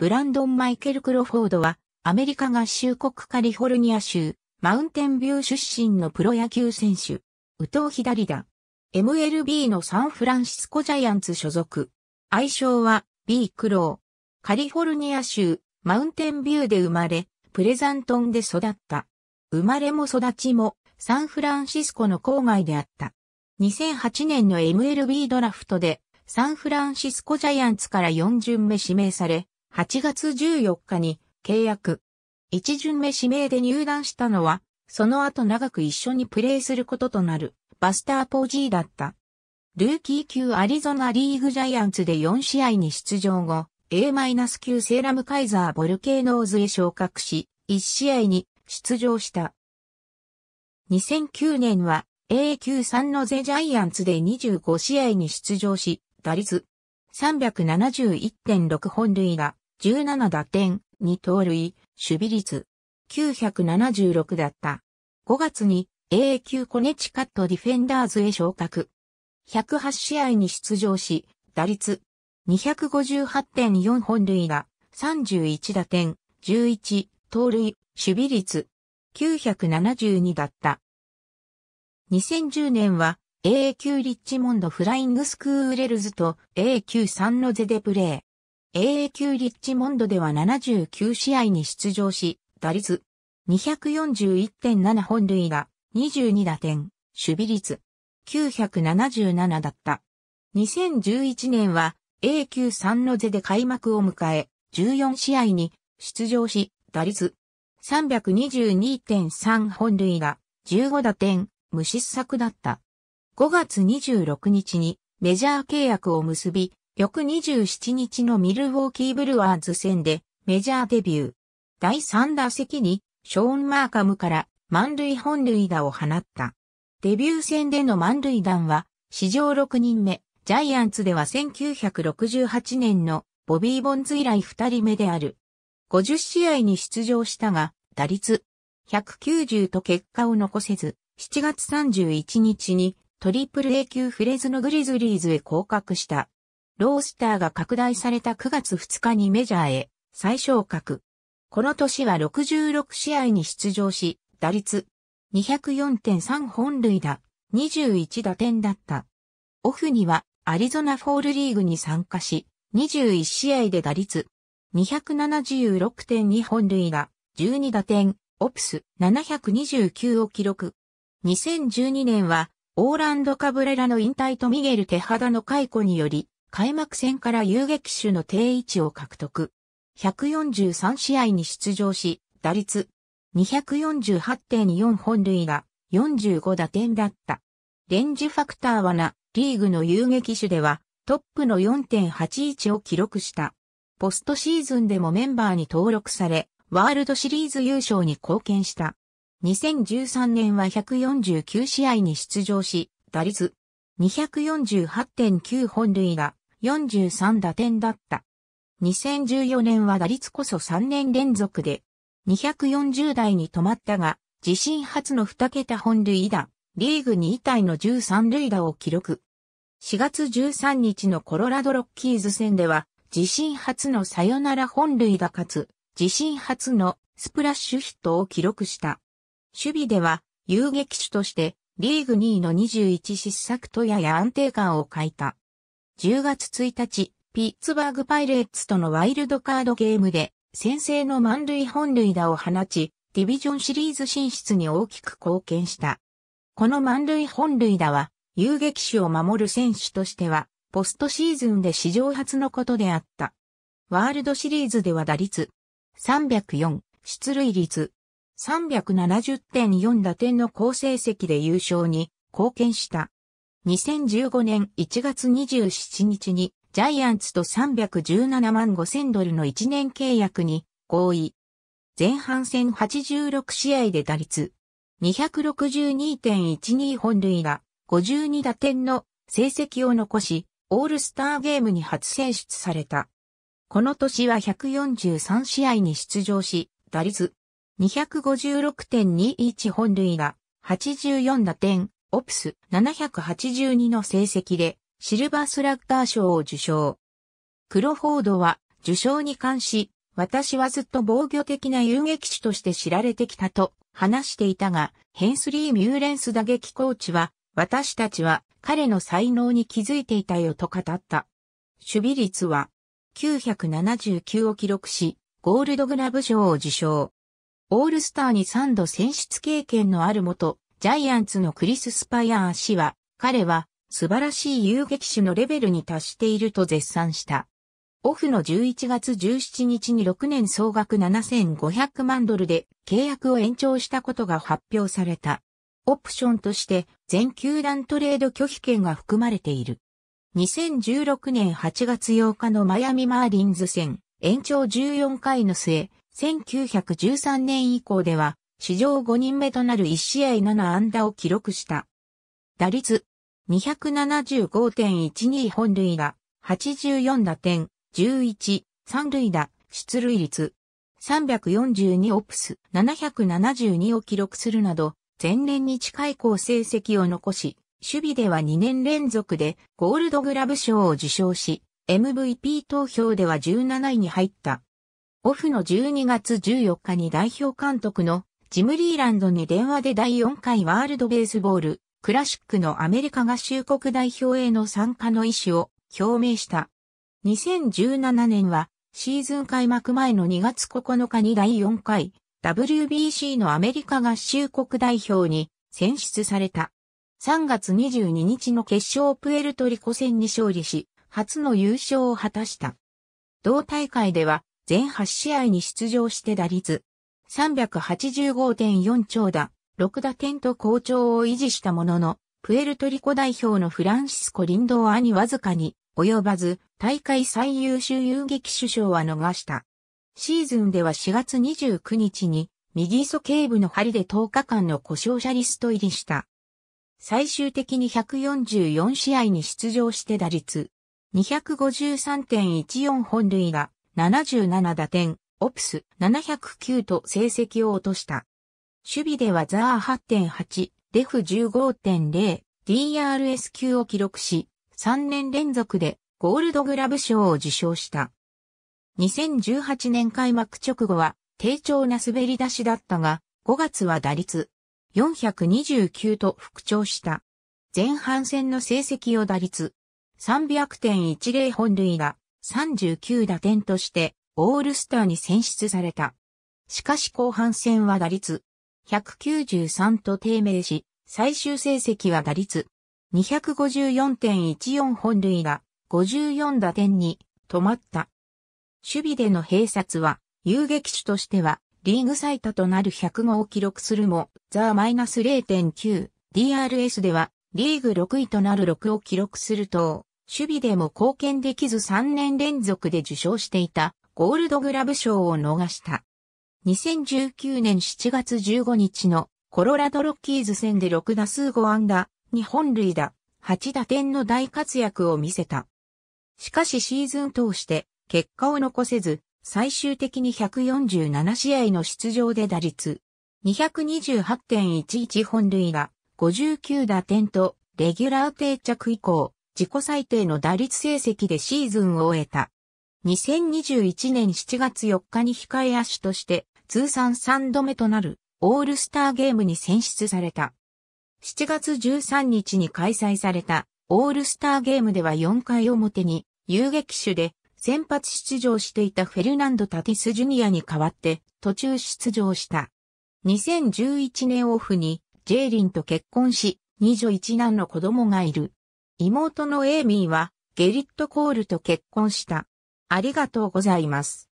ブランドン・マイケル・クロフォードは、アメリカ合衆国カリフォルニア州、マウンテンビュー出身のプロ野球選手、宇藤左だ。MLB のサンフランシスコジャイアンツ所属。愛称は B クロー。カリフォルニア州、マウンテンビューで生まれ、プレザントンで育った。生まれも育ちもサンフランシスコの郊外であった。2008年の MLB ドラフトでサンフランシスコジャイアンツから4巡目指名され、8月14日に契約。1巡目指名で入団したのは、その後長く一緒にプレーすることとなるバスター・ポージーだった。ルーキー級アリゾナリーグジャイアンツで4試合に出場後、A- 級セーラムカイザーボルケーノーズへ昇格し、1試合に出場した。2009年は A 級3のゼジャイアンツで25試合に出場し、打率371.6本塁打、17打点、2盗塁、守備率976だった。5月に A 級コネチカットディフェンダーズへ昇格。108試合に出場し、打率258.4本塁打、31打点、11盗塁、守備率972だった。2010年は A 級リッチモンドフライングスクーレルズと A 級サンノゼでプレー。AA 級リッチモンドでは79試合に出場し、打率241.7本塁打、22打点、守備率977だった。2011年は A 級サンノゼで開幕を迎え、14試合に出場し、打率322.3本塁打、15打点、無失策だった。5月26日にメジャー契約を結び、翌27日のミルウォーキーブルワーズ戦でメジャーデビュー。第3打席にショーン・マーカムから満塁本塁打を放った。デビュー戦での満塁弾は史上6人目、ジャイアンツでは1968年のボビー・ボンズ以来2人目である。50試合に出場したが、打率190と結果を残せず、7月31日にトリプル A 級フレズのグリズリーズへ降格した。ロースターが拡大された9月2日にメジャーへ再昇格。この年は66試合に出場し、打率204.3本塁打、21打点だった。オフにはアリゾナフォールリーグに参加し、21試合で打率276.2本塁打、12打点、オプス729を記録。2012年はオーランド・カブレラの引退とミゲル・テハダの解雇により、開幕戦から遊撃手の定位置を獲得。143試合に出場し、打率248.4本塁打、45打点だった。レンジファクターはな、リーグの遊撃手ではトップの4.81を記録した。ポストシーズンでもメンバーに登録され、ワールドシリーズ優勝に貢献した。2013年は149試合に出場し、打率248.9本塁打、43打点だった。2014年は打率こそ3年連続で240台に止まったが、自身初の2桁本塁打、リーグ2位タイの13塁打を記録。4月13日のコロラドロッキーズ戦では、自身初のサヨナラ本塁打かつ、自身初のスプラッシュヒットを記録した。守備では遊撃手としてリーグ2位の21失策とやや安定感を欠いた。10月1日、ピッツバーグパイレーツとのワイルドカードゲームで先制の満塁本塁打を放ち、ディビジョンシリーズ進出に大きく貢献した。この満塁本塁打は遊撃手を守る選手としてはポストシーズンで史上初のことであった。ワールドシリーズでは打率304、出塁率370.4打点の好成績で優勝に貢献した。2015年1月27日にジャイアンツと317万5000ドルの1年契約に合意。前半戦86試合で打率。262.12本塁打。52打点の成績を残し、オールスターゲームに初選出された。この年は143試合に出場し、打率。256.21本塁打、84打点、オプス782の成績で、シルバースラッガー賞を受賞。クロフォードは受賞に関し、私はずっと防御的な遊撃手として知られてきたと話していたが、ヘンスリー・ミューレンス打撃コーチは、私たちは彼の才能に気づいていたよと語った。守備率は979を記録し、ゴールドグラブ賞を受賞。オールスターに3度選出経験のある元、ジャイアンツのクリス・スパイアー氏は、彼は素晴らしい遊撃手のレベルに達していると絶賛した。オフの11月17日に6年総額7500万ドルで契約を延長したことが発表された。オプションとして全球団トレード拒否権が含まれている。2016年8月8日のマイアミマーリンズ戦延長14回の末、1913年以降では史上5人目となる1試合7安打を記録した。打率275.12本塁打、84打点、11、三塁打、出塁率、342オプス、772を記録するなど、前年に近い好成績を残し、守備では2年連続でゴールドグラブ賞を受賞し、MVP 投票では17位に入った。オフの12月14日に代表監督のジム・リーランドに電話で第4回ワールドベースボールクラシックのアメリカ合衆国代表への参加の意思を表明した。2017年はシーズン開幕前の2月9日に第4回 WBC のアメリカ合衆国代表に選出された。3月22日の決勝プエルトリコ戦に勝利し、初の優勝を果たした。同大会では全8試合に出場して打率385.4長打、6打点と好調を維持したものの、プエルトリコ代表のフランシスコ・リンドーアにわずかに及ばず、大会最優秀遊撃首相は逃した。シーズンでは4月29日に、右鼠頸部の針で10日間の故障者リスト入りした。最終的に144試合に出場して打率、253.14本塁打、77打点、オプス709と成績を落とした。守備ではザー8.8、デフ15.0、DRS9 を記録し、3年連続でゴールドグラブ賞を受賞した。2018年開幕直後は低調な滑り出しだったが、5月は打率429と復調した。前半戦の成績を打率300.10本塁打39打点としてオールスターに選出された。しかし後半戦は打率193と低迷し、最終成績は打率254.14本塁打、54打点に止まった。守備での併殺は、遊撃手としては、リーグ最多となる100号を記録するも、ザー -0.9、DRS では、リーグ6位となる6を記録すると、守備でも貢献できず3年連続で受賞していた、ゴールドグラブ賞を逃した。2019年7月15日のコロラドロッキーズ戦で6打数5安打、2本塁打、8打点の大活躍を見せた。しかしシーズン通して結果を残せず、最終的に147試合の出場で打率228.11本塁打、59打点とレギュラー定着以降、自己最低の打率成績でシーズンを終えた。2021年7月4日に控え足として通算3度目となるオールスターゲームに選出された。7月13日に開催されたオールスターゲームでは4回表に遊撃手で先発出場していたフェルナンド・タティス・ジュニアに代わって途中出場した。2011年オフにジェイリンと結婚し、二女一男の子供がいる。妹のエイミーはゲリット・コールと結婚した。ありがとうございます。